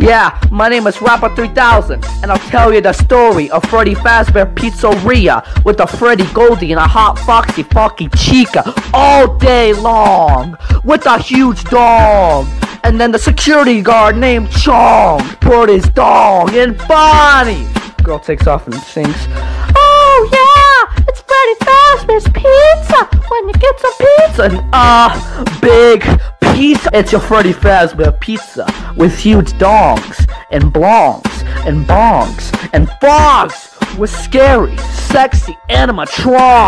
Yeah, my name is Rapper3000, and I'll tell you the story of Freddy Fazbear Pizzeria with a Freddy Goldie and a hot foxy Funky Chica all day long with a huge dog. And then the security guard named Chong put his dog in Bonnie. Girl takes off and sings, Oh yeah, it's Freddy Fazbear's Pizza when you get some pizza. And uh, big pizza. It's your Freddy Fazbear Pizza with huge dongs and blongs and bongs and fogs with scary, sexy animatronics.